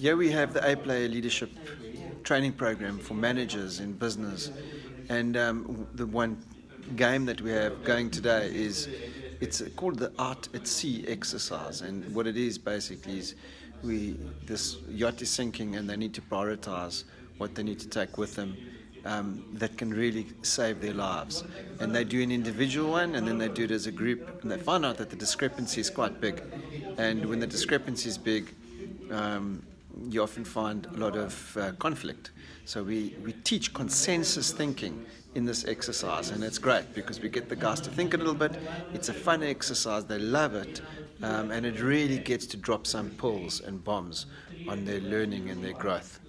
Here we have the A Player Leadership Training Program for managers in business, and um, the one game that we have going today is it's called the Art at Sea exercise, and what it is basically is we this yacht is sinking and they need to prioritize what they need to take with them um, that can really save their lives. And they do an individual one and then they do it as a group and they find out that the discrepancy is quite big. And when the discrepancy is big, um, you often find a lot of uh, conflict. So we, we teach consensus thinking in this exercise, and it's great because we get the guys to think a little bit. It's a fun exercise, they love it, um, and it really gets to drop some pulls and bombs on their learning and their growth.